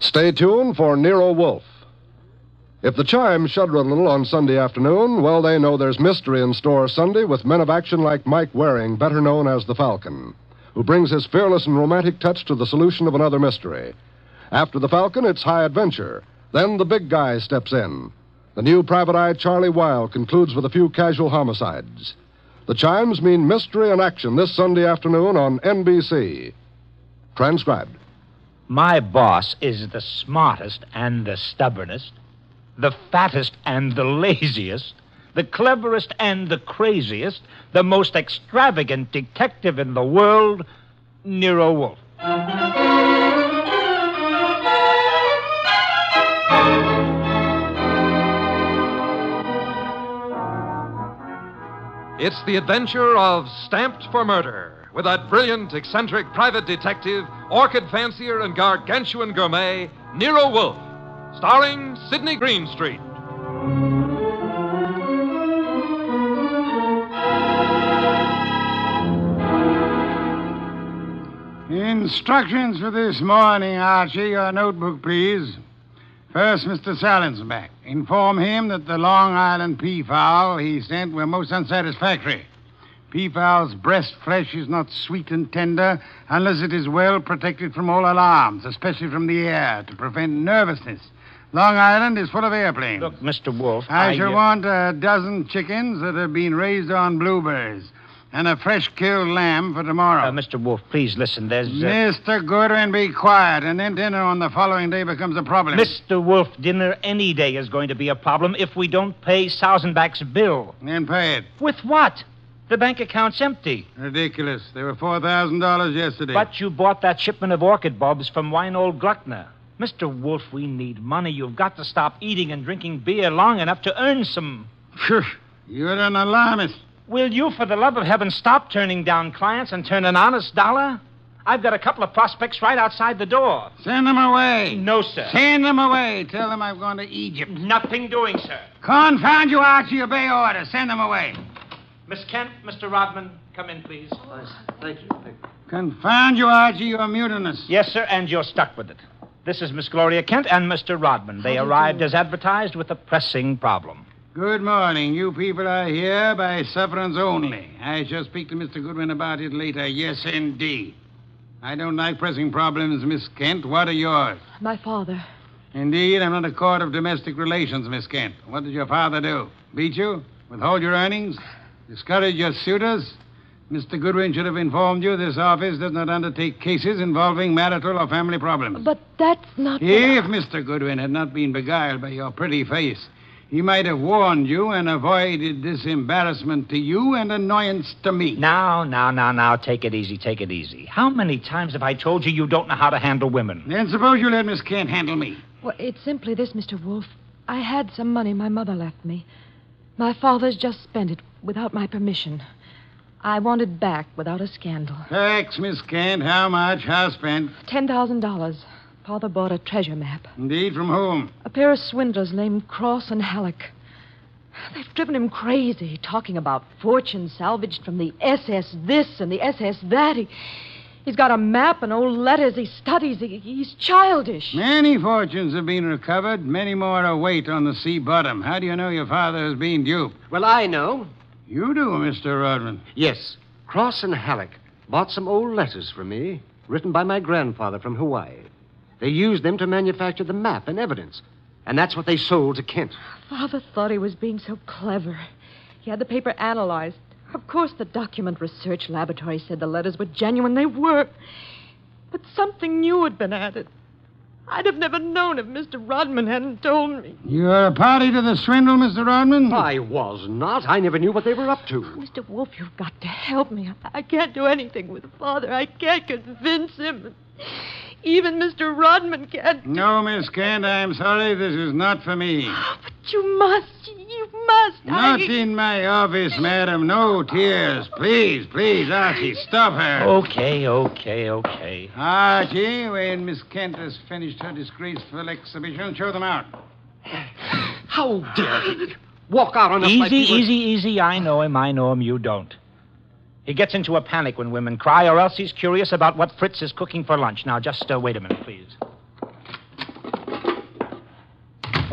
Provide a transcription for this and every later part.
Stay tuned for Nero Wolfe. If the chimes shudder a little on Sunday afternoon, well, they know there's mystery in store Sunday with men of action like Mike Waring, better known as the Falcon, who brings his fearless and romantic touch to the solution of another mystery. After the Falcon, it's high adventure. Then the big guy steps in. The new private eye Charlie Wilde concludes with a few casual homicides. The chimes mean mystery and action this Sunday afternoon on NBC. Transcribed. My boss is the smartest and the stubbornest, the fattest and the laziest, the cleverest and the craziest, the most extravagant detective in the world, Nero Wolfe. It's the adventure of Stamped for Murder with that brilliant, eccentric private detective, orchid fancier, and gargantuan gourmet, Nero Wolfe, starring Sydney Greenstreet. Instructions for this morning, Archie. Your notebook, please. First, Mr. Salinsbeck. Inform him that the Long Island peafowl he sent were most unsatisfactory. Peafowl's breast flesh is not sweet and tender unless it is well protected from all alarms, especially from the air, to prevent nervousness. Long Island is full of airplanes. Look, Mr. Wolfe, I, shall uh, want a dozen chickens that have been raised on blueberries and a fresh killed lamb for tomorrow. Uh, Mr. Wolfe, please listen. There's. Uh, Mr. Goodwin, be quiet, and then dinner on the following day becomes a problem. Mr. Wolfe, dinner any day is going to be a problem if we don't pay Sausenbach's bill. Then pay it. With what? The bank account's empty. Ridiculous. There were $4,000 yesterday. But you bought that shipment of orchid bulbs from Weinold Gluckner. Mr. Wolfe, we need money. You've got to stop eating and drinking beer long enough to earn some. Phew, You're an alarmist. Will you, for the love of heaven, stop turning down clients and turn an honest dollar? I've got a couple of prospects right outside the door. Send them away. No, sir. Send them away. Tell them I've gone to Egypt. Nothing doing, sir. Confound you, Archie. Obey orders. Send them away. Miss Kent, Mr. Rodman, come in, please. Thank you. Thank you. Confound you, Archie. You're mutinous. Yes, sir, and you're stuck with it. This is Miss Gloria Kent and Mr. Rodman. They arrived as advertised with a pressing problem. Good morning. You people are here by sufferance only. I shall speak to Mr. Goodwin about it later. Yes, indeed. I don't like pressing problems, Miss Kent. What are yours? My father. Indeed, I'm not a court of domestic relations, Miss Kent. What did your father do? Beat you? Withhold your earnings? Discourage your suitors? Mr. Goodwin should have informed you this office does not undertake cases involving marital or family problems. But that's not. If Mr. Goodwin had not been beguiled by your pretty face, he might have warned you and avoided this embarrassment to you and annoyance to me. Now, now, now, now, take it easy, take it easy. How many times have I told you you don't know how to handle women? Then suppose you let Miss Kent handle me. Well, it's simply this, Mr. Wolfe. I had some money my mother left me. My father's just spent it without my permission. I want it back without a scandal. Thanks, Miss Kent. How much? How spent? Ten thousand dollars. Father bought a treasure map. Indeed, from whom? A pair of swindlers named Cross and Halleck. They've driven him crazy, talking about fortune salvaged from the SS this and the SS that. He, he's got a map and old letters he studies. He, he's childish. Many fortunes have been recovered. Many more await on the sea bottom. How do you know your father has been duped? Well, I know. You do, Mr. Rodman. Yes. Cross and Halleck bought some old letters from me, written by my grandfather from Hawaii. They used them to manufacture the map and evidence. And that's what they sold to Kent. Father thought he was being so clever. He had the paper analyzed. Of course, the document research laboratory said the letters were genuine. They were. But something new had been added. I'd have never known if Mr. Rodman hadn't told me. You're a party to the swindle, Mr. Rodman? I was not. I never knew what they were up to. Mr. Wolfe, you've got to help me. I, I can't do anything with Father. I can't convince him. Even Mr. Rodman can't. No, Miss Kent, I'm sorry. This is not for me. Ah, but you must. You must. Not I... in my office, madam. No tears. Please, please, Archie, stop her. Okay, okay, okay. Archie, when Miss Kent has finished her disgraceful exhibition, show them out. How dare he? Walk out on us like Easy, easy, easy. I know him, I know him. You don't. He gets into a panic when women cry, or else he's curious about what Fritz is cooking for lunch. Now, just uh, wait a minute, please.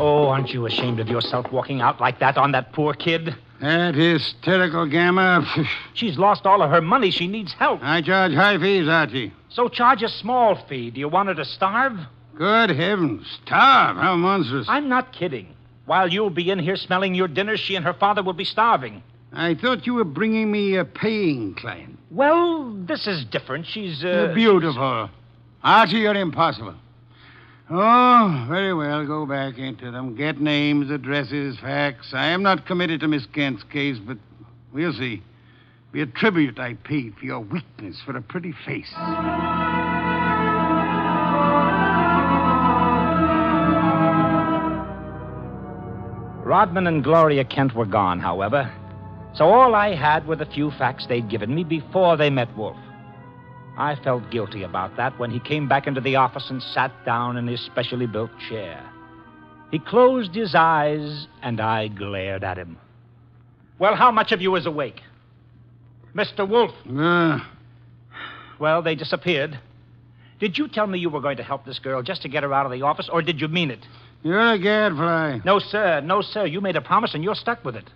Oh, aren't you ashamed of yourself walking out like that on that poor kid? That hysterical gamma. She's lost all of her money. She needs help. I charge high fees, Archie. So charge a small fee. Do you want her to starve? Good heavens. Starve? How monstrous. I'm not kidding. While you'll be in here smelling your dinner, she and her father will be starving. I thought you were bringing me a paying client. Well, this is different. She's, uh... Beautiful. Archie, you're impossible. Oh, very well. Go back into them. Get names, addresses, facts. I am not committed to Miss Kent's case, but we'll see. Be a tribute I paid for your weakness for a pretty face. Rodman and Gloria Kent were gone, however. So all I had were the few facts they'd given me before they met Wolfe. I felt guilty about that when he came back into the office and sat down in his specially built chair. He closed his eyes, and I glared at him. Well, how much of you is awake? Mr. Wolfe. Ah, Well, they disappeared. Did you tell me you were going to help this girl just to get her out of the office, or did you mean it? you're a gadfly. No, sir. No, sir. You made a promise, and you're stuck with it.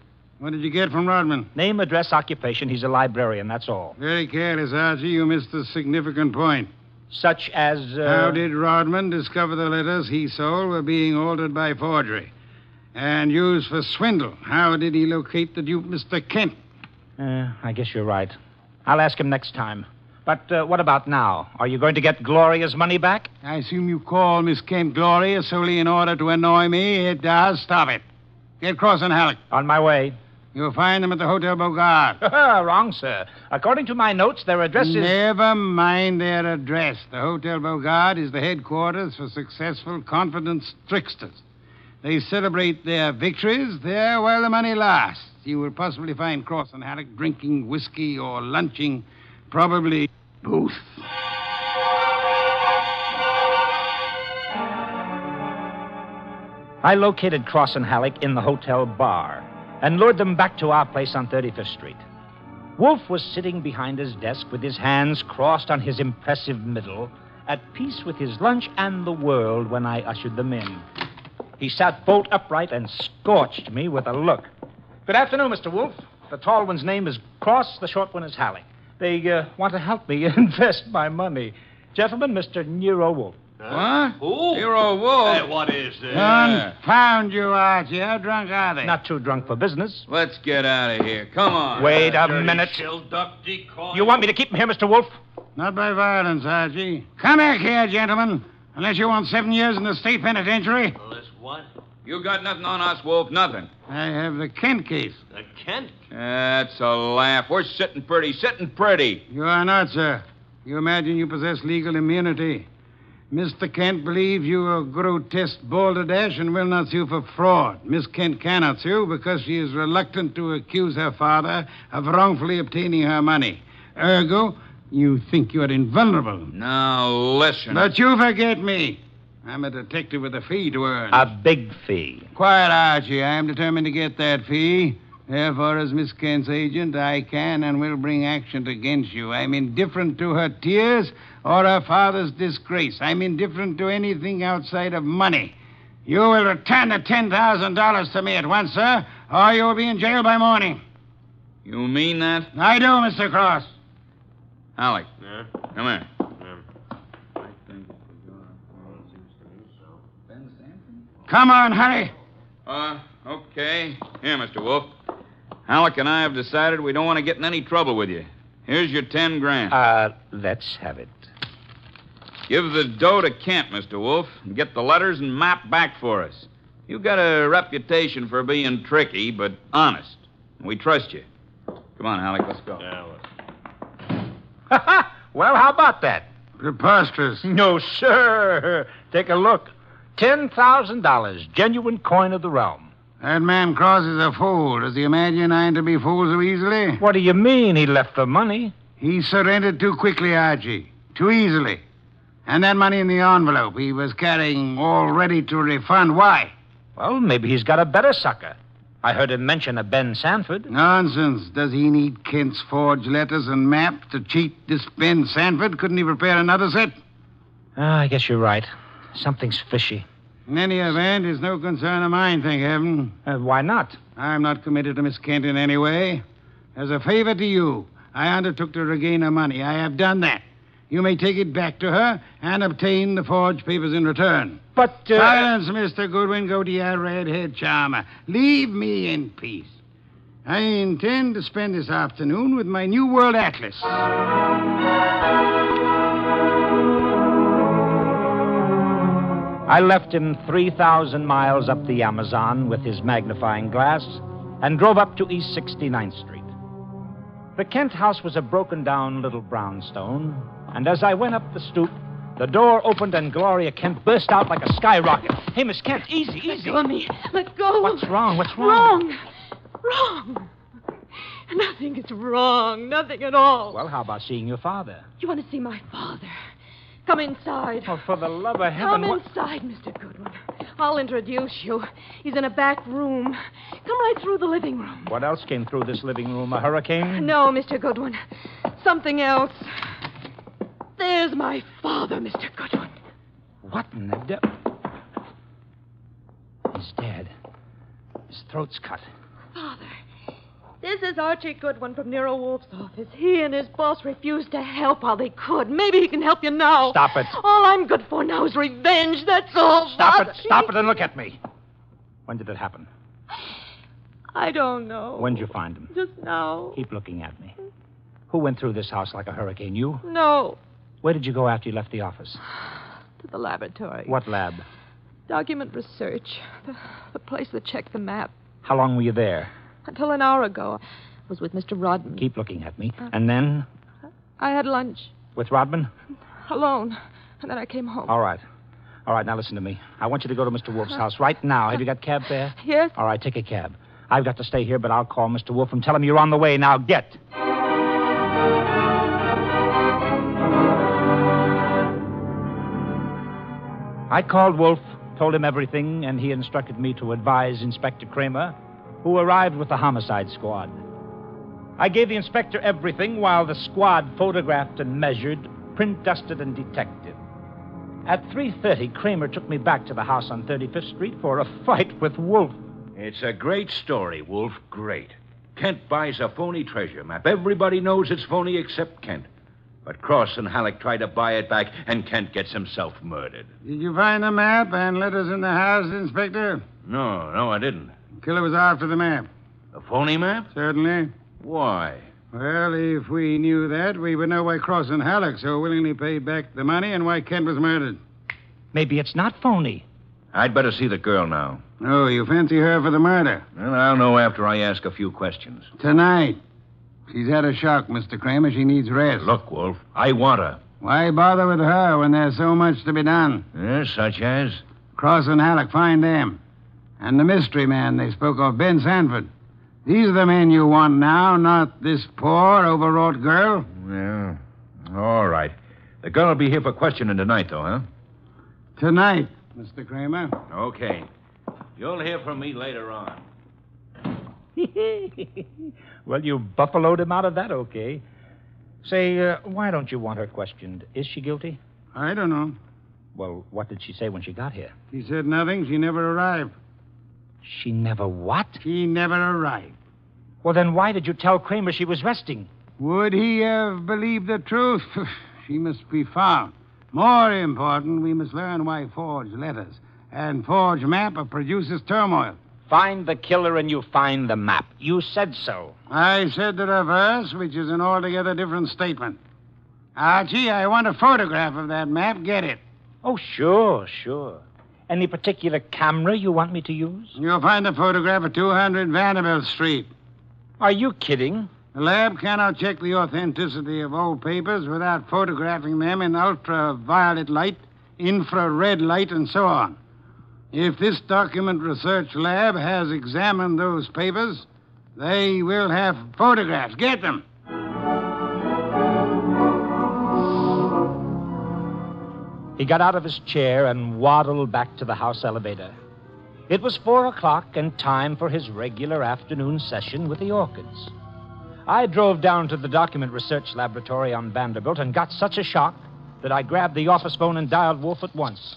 What did you get from Rodman? Name, address, occupation. He's a librarian, that's all. Very careless, Archie. You missed a significant point. Such as. Uh... How did Rodman discover the letters he sold were being altered by forgery and used for swindle? How did he locate the dupe, Mr. Kent? Uh, I guess you're right. I'll ask him next time. But uh, what about now? Are you going to get Gloria's money back? I assume you call Miss Kent Gloria solely in order to annoy me. It does. Stop it. Get Cross and Halleck. On my way. You'll find them at the Hotel Bogart. Ah, wrong, sir. According to my notes, their address is. Never mind their address. The Hotel Bogart is the headquarters for successful, confident tricksters. They celebrate their victories there while the money lasts. You will possibly find Cross and Halleck drinking whiskey or lunching, probably both. I located Cross and Halleck in the hotel bar and lured them back to our place on 35th Street. Wolfe was sitting behind his desk with his hands crossed on his impressive middle, at peace with his lunch and the world when I ushered them in. He sat bolt upright and scorched me with a look. Good afternoon, Mr. Wolfe. The tall one's name is Cross, the short one is Halleck. They uh, want to help me invest my money. Gentlemen, Mr. Nero Wolfe. What? Who? Hero Wolfe. Hey, what is this? Confound you, Archie. How drunk are they? Not too drunk for business. Let's get out of here. Come on. Wait a Dirty minute. Shill duck decoy. You want me to keep him here, Mr. Wolfe? Not by violence, Archie. Come back here, gentlemen. Unless you want seven years in the state penitentiary. Well, this what? You got nothing on us, Wolfe. Nothing. I have the Kent case. The Kent? That's a laugh. We're sitting pretty, sitting pretty. You are not, sir. You imagine you possess legal immunity. Mr. Kent believes you are grotesque balderdash and will not sue for fraud. Miss Kent cannot sue because she is reluctant to accuse her father of wrongfully obtaining her money. Ergo, you think you are invulnerable. Now, listen. But you forget me. I'm a detective with a fee to earn. A big fee. Quiet, Archie. I am determined to get that fee. Therefore, as Miss Kent's agent, I can and will bring action against you. I'm indifferent to her tears or her father's disgrace. I'm indifferent to anything outside of money. You will return the $10,000 to me at once, sir, or you will be in jail by morning. You mean that? I do, Mr. Cross. Alec, Yeah. come here. Come on, hurry. Uh, okay. Here, Mr. Wolfe. Alec and I have decided we don't want to get in any trouble with you. Here's your ten grand. Uh, let's have it. Give the dough to Kent, Mr. Wolfe, and get the letters and map back for us. You've got a reputation for being tricky, but honest. We trust you. Come on, Alec, let's go. Yeah, well, well, how about that? Preposterous. No, sir. Take a look. $10,000, genuine coin of the realm. That man Cross is a fool. Does he imagine I'm to be fooled so easily? What do you mean he left the money? He surrendered too quickly, Archie. Too easily. And that money in the envelope he was carrying all ready to refund. Why? Well, maybe he's got a better sucker. I heard him mention a Ben Sanford. Nonsense. Does he need Kent's forged letters and map to cheat this Ben Sanford? Couldn't he prepare another set? Ah, I guess you're right. Something's fishy. In any event, it's no concern of mine, thank heaven. Uh, why not? I'm not committed to Miss Kent in any way. As a favor to you, I undertook to regain her money. I have done that. You may take it back to her and obtain the forged papers in return. But. Uh, Silence, Mr. Goodwin. Go to your redhead charmer. Leave me in peace. I intend to spend this afternoon with my New World Atlas. I left him 3,000 miles up the Amazon with his magnifying glass and drove up to East 69th Street. The Kent house was a broken down little brownstone, and as I went up the stoop, the door opened and Gloria Kent burst out like a skyrocket. Hey, Miss Kent, easy, easy. Let go of me. Let go. What's wrong? What's wrong? Wrong. Wrong. Nothing is wrong. Nothing at all. Well, how about seeing your father? You want to see my father? Come inside. Oh, for the love of heaven. Come what- inside, Mr. Goodwin. I'll introduce you. He's in a back room. Come right through the living room. What else came through this living room? A hurricane? No, Mr. Goodwin. Something else. There's my father, Mr. Goodwin. What in the devil? He's dead. His throat's cut. Father, this is Archie Goodwin from Nero Wolfe's office. He and his boss refused to help while they could. Maybe he can help you now. Stop it. All I'm good for now is revenge. That's all. Stop it. Stop it and look at me. When did it happen? I don't know. When'd you find him? Just now. Keep looking at me. Who went through this house like a hurricane? You? No. Where did you go after you left the office? To the laboratory. What lab? Document research. The, the place that checked the map. How long were you there? Until an hour ago, I was with Mr. Rodman. Keep looking at me. Uh, and then I had lunch with Rodman? alone, and then I came home. All right. All right, now listen to me. I want you to go to Mr. Wolfe's house right now. Have you got cab fare? Yes? All right, take a cab. I've got to stay here, but I'll call Mr. Wolfe and tell him you're on the way. Now get. I called Wolfe, told him everything, and he instructed me to advise Inspector Cramer, who arrived with the homicide squad. I gave the inspector everything while the squad photographed and measured, print dusted and detected. At 3:30, Cramer took me back to the house on 35th Street for a fight with Wolfe. It's a great story, Wolfe. Great. Kent buys a phony treasure map. Everybody knows it's phony except Kent. But Cross and Halleck try to buy it back, and Kent gets himself murdered. Did you find the map and letters in the house, Inspector? No, no, I didn't. The killer was after the map. A phony map? Certainly. Why? Well, if we knew that, we would know why Cross and Halleck so willingly paid back the money and why Kent was murdered. Maybe it's not phony. I'd better see the girl now. Oh, you fancy her for the murder? Well, I'll know after I ask a few questions. Tonight. She's had a shock, Mr. Cramer. She needs rest. Look, Wolfe, I want her. Why bother with her when there's so much to be done? Yes, such as? Cross and Halleck, find them. And the mystery man they spoke of, Ben Sanford. These are the men you want now, not this poor, overwrought girl. Yeah. All right. The girl will be here for questioning tonight, though, huh? Tonight, Mr. Cramer. Okay. You'll hear from me later on. well, you buffaloed him out of that, okay. Say, uh, why don't you want her questioned? Is she guilty? I don't know. Well, what did she say when she got here? She said nothing. She never arrived. She never what? She never arrived. Well, then why did you tell Cramer she was resting? Would he have believed the truth? she must be found. More important, we must learn why forged letters and forged map produces turmoil. Find the killer and you find the map. You said so. I said the reverse, which is an altogether different statement. Archie, I want a photograph of that map. Get it. Oh, sure, sure. Any particular camera you want me to use? You'll find the photograph at 200 Vanderbilt Street. Are you kidding? The lab cannot check the authenticity of old papers without photographing them in ultraviolet light, infrared light, and so on. If this document research lab has examined those papers, they will have photographs. Get them. He got out of his chair and waddled back to the house elevator. It was four o'clock and time for his regular afternoon session with the orchids. I drove down to the document research laboratory on Vanderbilt and got such a shock that I grabbed the office phone and dialed Wolfe at once.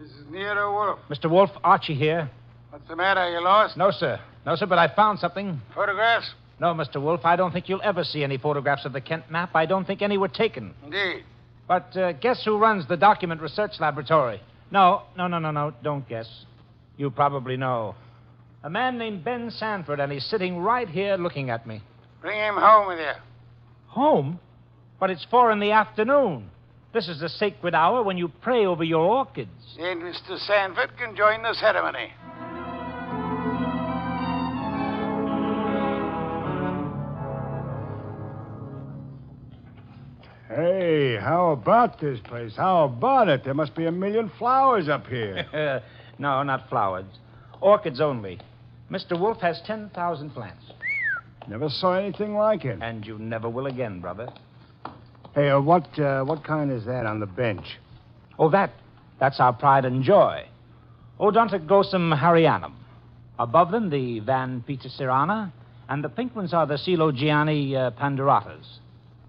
This is Nero Wolfe. Mr. Wolfe, Archie here. What's the matter? You lost? No, sir. No, sir, but I found something. Photographs? No, Mr. Wolfe, I don't think you'll ever see any photographs of the Kent map. I don't think any were taken. Indeed. But uh, guess who runs the document research laboratory? No, no, no, no, no. Don't guess. You probably know. A man named Ben Sanford, and he's sitting right here looking at me. Bring him home with you. Home? But it's four in the afternoon. This is the sacred hour when you pray over your orchids. Then Mr. Sanford can join the ceremony. Hey, how about this place? How about it? There must be a million flowers up here. no, not flowers. Orchids only. Mr. Wolfe has 10,000 plants. Never saw anything like it. And you never will again, brother. Hey, uh, what uh, what kind is that on the bench? Oh, that. That's our pride and joy. Odontoglossum harryanum. Above them, the Van Petersirana, and the pink ones are the Celogiani uh.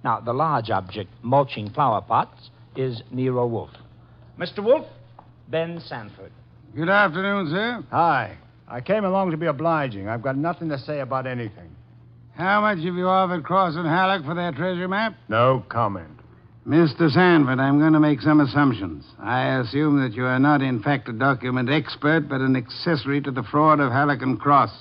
Now, the large object, mulching flower pots, is Nero Wolfe. Mr. Wolfe, Ben Sanford. Good afternoon, sir. Hi. I came along to be obliging. I've got nothing to say about anything. How much have you offered Cross and Halleck for their treasure map? No comment. Mr. Sanford, I'm going to make some assumptions. I assume that you are not, in fact, a document expert, but an accessory to the fraud of Halleck and Cross.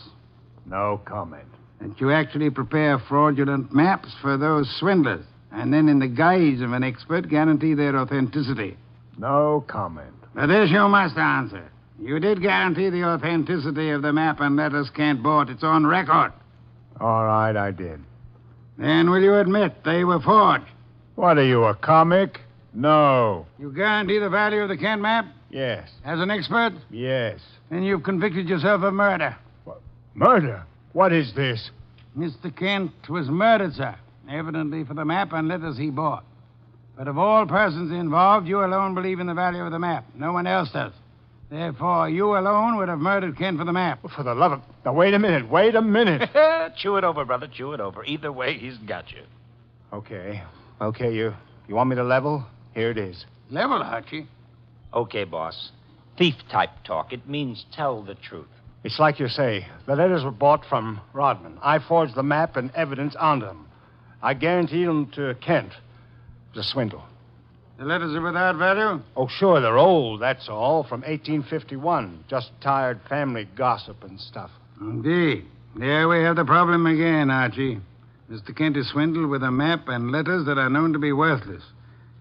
No comment. That you actually prepare fraudulent maps for those swindlers, and then, in the guise of an expert, guarantee their authenticity. No comment. But this you must answer. You did guarantee the authenticity of the map and letters Kent bought. It's on record. All right, I did. Then will you admit they were forged? What are you, a comic? No. You guarantee the value of the Kent map? Yes. As an expert? Yes. Then you've convicted yourself of murder. What? Murder? What is this? Mr. Kent was murdered, sir. Evidently for the map and letters he bought. But of all persons involved, you alone believe in the value of the map. No one else does. Therefore, you alone would have murdered Kent for the map. Oh, for the love of. Now, wait a minute. Wait a minute. chew it over, brother. Chew it over. Either way, he's got you. Okay. Okay, you. You want me to level? Here it is. Level, Archie. Okay, boss. Thief type talk. It means tell the truth. It's like you say. The letters were bought from Rodman. I forged the map and evidence onto them. I guaranteed them to Kent. It was a swindle. The letters are without value? Oh, sure, they're old, that's all, from 1851. Just tired family gossip and stuff. Indeed. There we have the problem again, Archie. Mr. Kent is swindled with a map and letters that are known to be worthless.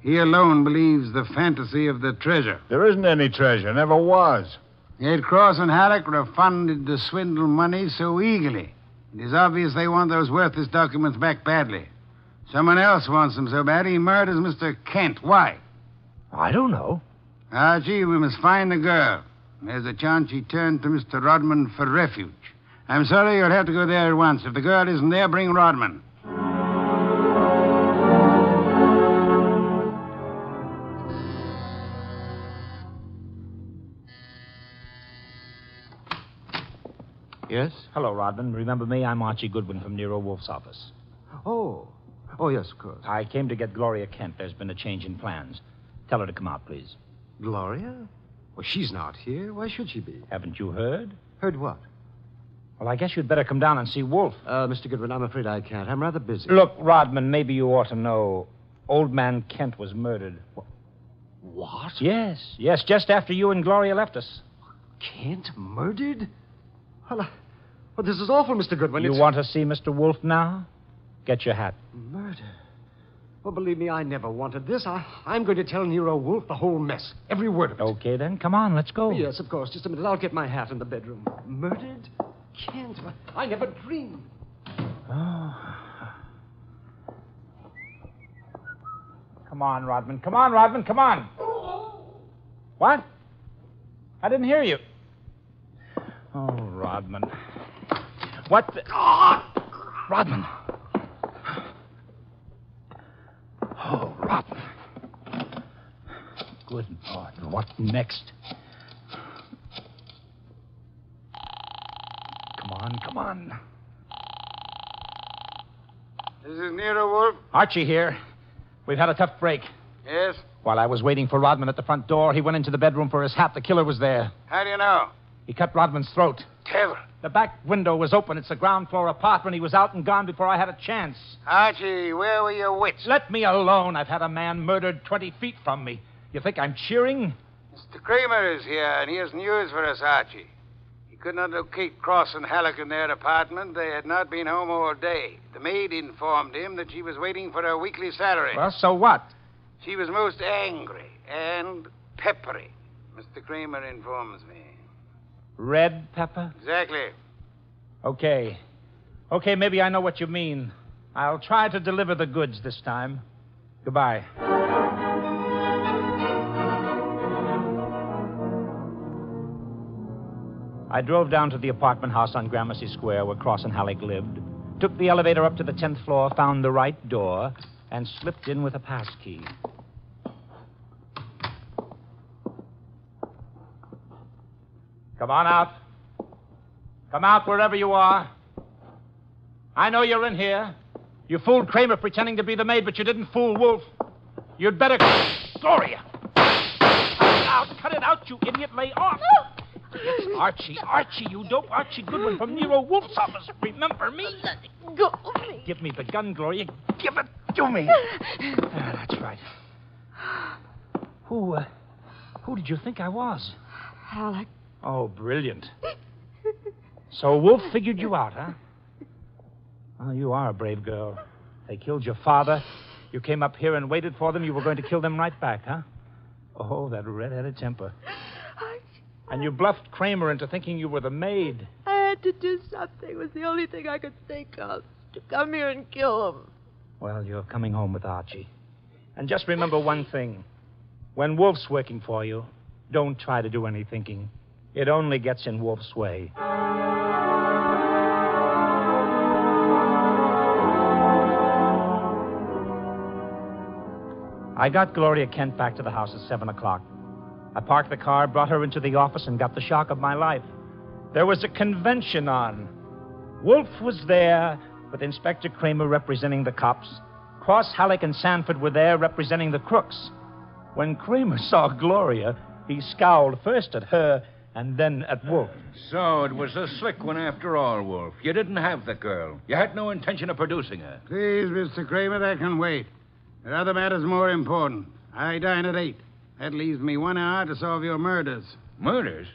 He alone believes the fantasy of the treasure. There isn't any treasure, never was. Yet Cross and Halleck refunded the swindle money so eagerly. It is obvious they want those worthless documents back badly. Someone else wants them so bad he murders Mr. Kent. Why? I don't know. Archie, we must find the girl. There's a chance she turned to Mr. Rodman for refuge. I'm sorry you'll have to go there at once. If the girl isn't there, bring Rodman. Yes? Hello, Rodman. Remember me? I'm Archie Goodwin from Nero Wolfe's office. Oh. Oh, yes, of course. I came to get Gloria Kent. There's been a change in plans. Tell her to come out, please. Gloria? Well, she's not here. Why should she be? Haven't you heard? Heard what? Well, I guess you'd better come down and see Wolfe. Uh, Mr. Goodwin, I'm afraid I can't. I'm rather busy. Look, Rodman, maybe you ought to know. Old man Kent was murdered. What? Yes, yes, just after you and Gloria left us. Kent murdered? Well, I... well this is awful, Mr. Goodwin. You It's- want to see Mr. Wolfe now? Get your hat. Murder? Well, believe me, I never wanted this. I, I'm going to tell Nero Wolfe the whole mess. Every word of it. Okay, then. Come on, let's go. Yes, of course. Just a minute. I'll get my hat in the bedroom. Murdered? Kent? I never dreamed. Oh. Come on, Rodman. Come on, Rodman. Come on. What? I didn't hear you. Oh, Rodman. What the... Ah! Rodman. Oh, Rodman. Good Lord. What next? Come on, come on. This is Nero Wolfe. Archie here. We've had a tough break. Yes? While I was waiting for Rodman at the front door, he went into the bedroom for his hat. The killer was there. How do you know? He cut Rodman's throat. The back window was open. It's a ground floor apartment. He was out and gone before I had a chance. Archie, where were your wits? Let me alone. I've had a man murdered 20 feet from me. You think I'm cheering? Mr. Cramer is here, and he has news for us, Archie. He could not locate Cross and Halleck in their apartment. They had not been home all day. The maid informed him that she was waiting for her weekly salary. Well, so what? She was most angry and peppery. Mr. Cramer informs me. Red pepper? Exactly. Okay. Okay, maybe I know what you mean. I'll try to deliver the goods this time. Goodbye. I drove down to the apartment house on Gramercy Square where Cross and Halleck lived, took the elevator up to the 10th floor, found the right door, and slipped in with a pass Come on out. Come out wherever you are. I know you're in here. You fooled Cramer pretending to be the maid, but you didn't fool Wolfe. You'd better. Gloria! Cut it out! Cut it out, you idiot! Lay off! It's Archie. Archie, you dope. Archie Goodwin from Nero Wolfe's office. Remember me? Let go. Give me the gun, Gloria. Give it to me. Ah, that's right. Who, uh, who did you think I was? Halleck. Oh, brilliant. So Wolfe figured you out, huh? Well, you are a brave girl. They killed your father. You came up here and waited for them. You were going to kill them right back, huh? Oh, that red-headed temper. And you bluffed Cramer into thinking you were the maid. I had to do something. It was the only thing I could think of. To come here and kill him. Well, you're coming home with Archie. And just remember one thing. When Wolfe's working for you, don't try to do any thinking. It only gets in Wolfe's way. I got Gloria Kent back to the house at 7 o'clock. I parked the car, brought her into the office, and got the shock of my life. There was a convention on. Wolfe was there, with Inspector Cramer representing the cops. Cross, Halleck, and Sanford were there representing the crooks. When Cramer saw Gloria, he scowled first at her and then at Wolfe. So it was a slick one after all, Wolfe. You didn't have the girl. You had no intention of producing her. Please, Mr. Cramer, that can wait. There are other matters more important. I dine at 8. That leaves me one hour to solve your murders. Murders?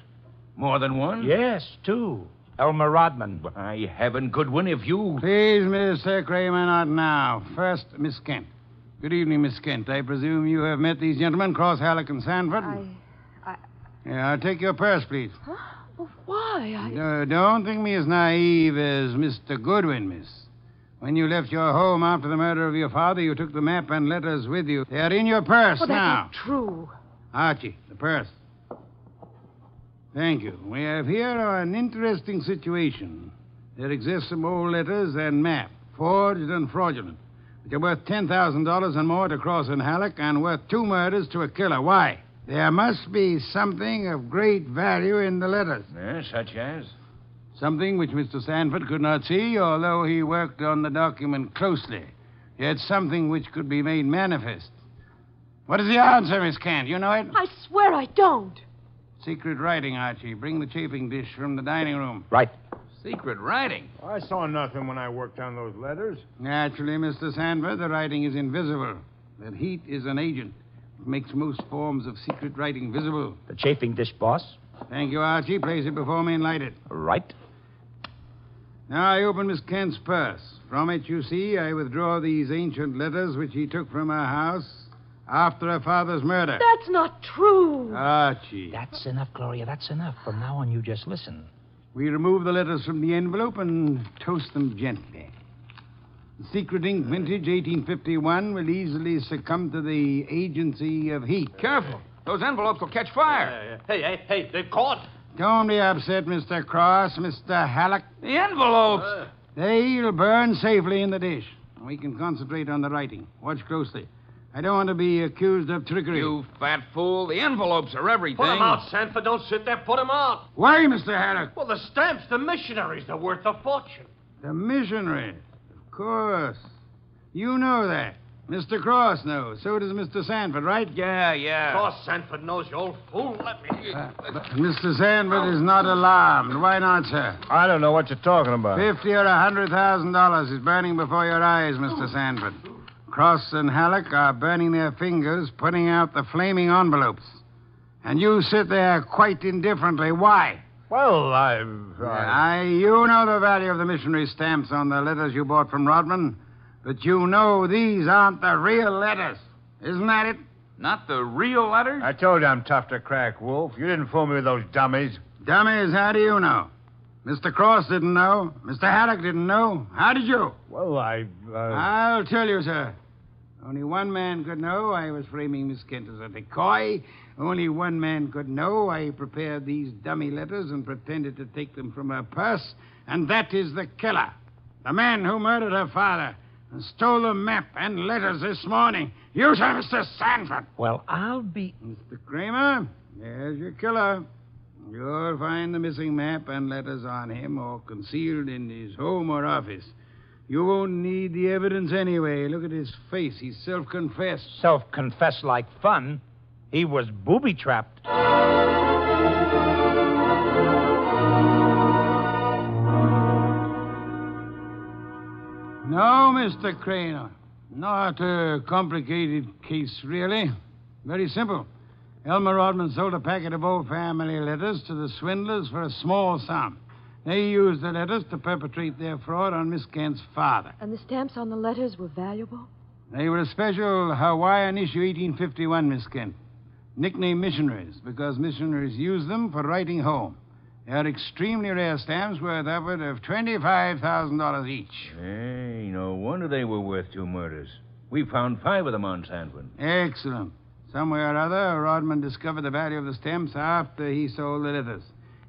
More than one? Yes, two. Elmer Rodman. By heaven, Goodwin, if you. Please, Mr. Cramer, not now. First, Miss Kent. Good evening, Miss Kent. I presume you have met these gentlemen, Cross, Halleck, and Sanford? I. Yeah, I'll take your purse, please. Huh? Well, why? I. Uh, don't think me as naive as Mr. Goodwin, miss. When you left your home after the murder of your father, you took the map and letters with you. They are in your purse Well, now. true. Archie, the purse. Thank you. We have here an interesting situation. There exist some old letters and map, forged and fraudulent, which are worth $10,000 and more to Cross and Halleck and worth two murders to a killer. Why? There must be something of great value in the letters. Yeah, such as? Something which Mr. Sanford could not see, although he worked on the document closely. Yet something which could be made manifest. What is the answer, Miss Kent? You know it? I swear I don't. Secret writing, Archie. Bring the chafing dish from the dining room. Right. Secret writing. Oh, I saw nothing when I worked on those letters. Naturally, Mr. Sanford, the writing is invisible. That heat is an agent. It makes most forms of secret writing visible. The chafing dish, boss. Thank you, Archie. Place it before me and light it. Right. Now I open Miss Kent's purse. From it, you see, I withdraw these ancient letters which he took from her house after her father's murder. That's not true. Archie. That's enough, Gloria. That's enough. From now on, you just listen. We remove the letters from the envelope and toast them gently. The secret ink vintage 1851 will easily succumb to the agency of heat. Careful. Those envelopes will catch fire. Hey, hey, hey, they've caught. Don't be upset, Mr. Cross, Mr. Halleck. The envelopes. Uh, They'll burn safely in the dish. We can concentrate on the writing. Watch closely. I don't want to be accused of trickery. You fat fool. The envelopes are everything. put 'em out, Sanford. Don't sit there. Put 'em out. Why, Mr. Halleck? Well, the stamps, the missionaries, they're worth a fortune. The missionary. Of course. You know that. Mr. Cross knows. So does Mr. Sanford, right? Yeah, yeah. Cross Sanford knows, you old fool. Let me. Uh, but Mr. Sanford is not alarmed. Why not, sir? I don't know what you're talking about. Fifty or a hundred thousand dollars is burning before your eyes, Mr. Sanford. Cross and Halleck are burning their fingers, putting out the flaming envelopes. And you sit there quite indifferently. Why? Well, I. I... I, you know the value of the missionary stamps on the letters you bought from Rodman, but you know these aren't the real letters. Isn't that it? Not the real letters? I told you I'm tough to crack, Wolfe. You didn't fool me with those dummies. Dummies, how do you know? Mr. Cross didn't know. Mr. Halleck didn't know. How did you? Well, I. Uh... I'll tell you, sir. Only one man could know I was framing Miss Kent as a decoy. Only one man could know I prepared these dummy letters and pretended to take them from her purse. And that is the killer. The man who murdered her father and stole the map and letters this morning. You, sir, Mr. Sanford. Well, I'll be. Mr. Cramer, there's your killer. You'll find the missing map and letters on him or concealed in his home or office. You won't need the evidence anyway. Look at his face. He's self confessed. Self confessed like fun. He was booby trapped. No, Mr. Cramer. Not a complicated case, really. Very simple. Elmer Rodman sold a packet of old family letters to the swindlers for a small sum. They used the letters to perpetrate their fraud on Miss Kent's father. And the stamps on the letters were valuable? They were a special Hawaiian issue 1851, Miss Kent. Nicknamed missionaries because missionaries use them for writing home. They are extremely rare stamps worth upward of $25,000 each. Hey, no wonder they were worth two murders. We found five of them on Sanford. Excellent. Some way or other, Rodman discovered the value of the stamps after he sold the letters.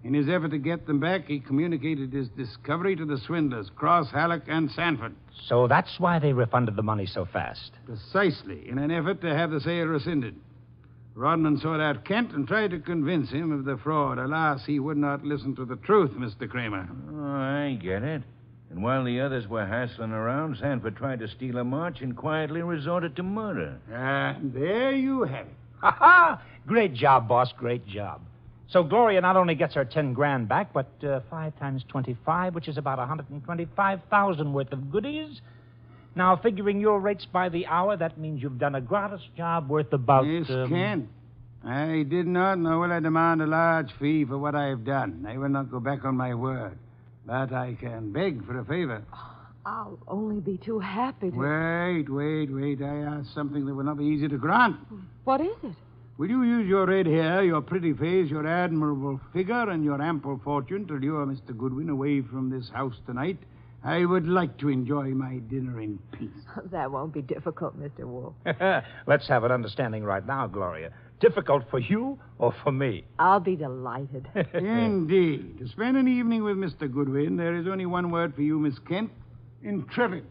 In his effort to get them back, he communicated his discovery to the swindlers, Cross, Halleck, and Sanford. So that's why they refunded the money so fast. Precisely, in an effort to have the sale rescinded. Rodman sought out Kent and tried to convince him of the fraud. Alas, he would not listen to the truth, Mr. Cramer. Oh, I get it. And while the others were hassling around, Sanford tried to steal a march and quietly resorted to murder. And there you have it. Ha ha! Great job, boss. Great job. So Gloria not only gets her ten grand back, but uh, five times twenty-five, which is about a hundred and twenty-five thousand worth of goodies. Now, figuring your rates by the hour, that means you've done a gratis job worth about. Yes, um, Kent, I did not nor will I demand a large fee for what I have done. I will not go back on my word. But I can beg for a favor. I'll only be too happy to. Wait, wait, wait. I ask something that will not be easy to grant. What is it? Will you use your red hair, your pretty face, your admirable figure, and your ample fortune to lure Mr. Goodwin away from this house tonight? I would like to enjoy my dinner in peace. That won't be difficult, Mr. Wolfe. Let's have an understanding right now, Gloria. Difficult for you or for me? I'll be delighted. Indeed. To spend an evening with Mr. Goodwin, there is only one word for you, Miss Kent intrepid.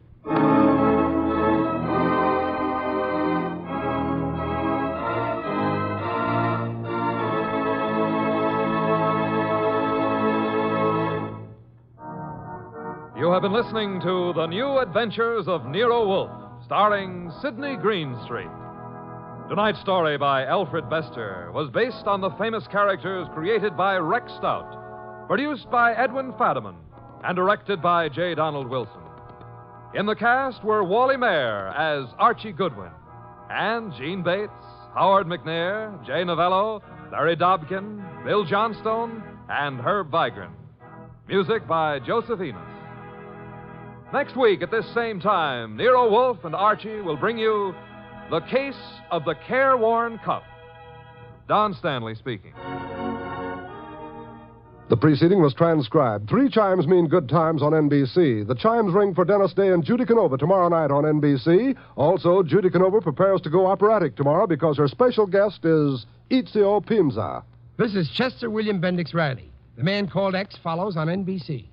Have been listening to The New Adventures of Nero Wolfe, starring Sydney Greenstreet. Tonight's story by Alfred Bester was based on the famous characters created by Rex Stout, produced by Edwin Fadiman, and directed by J. Donald Wilson. In the cast were Wally Maher as Archie Goodwin, and Gene Bates, Howard McNear, Jay Novello, Larry Dobkin, Bill Johnstone, and Herb Vigran. Music by Joseph Enos. Next week at this same time, Nero Wolfe and Archie will bring you The Case of the Careworn Cup. Don Stanley speaking. The preceding was transcribed. Three chimes mean good times on NBC. The chimes ring for Dennis Day and Judy Canova tomorrow night on NBC. Also, Judy Canova prepares to go operatic tomorrow because her special guest is Ezio Pinza. This is Chester William Bendix Riley. The Man Called X follows on NBC.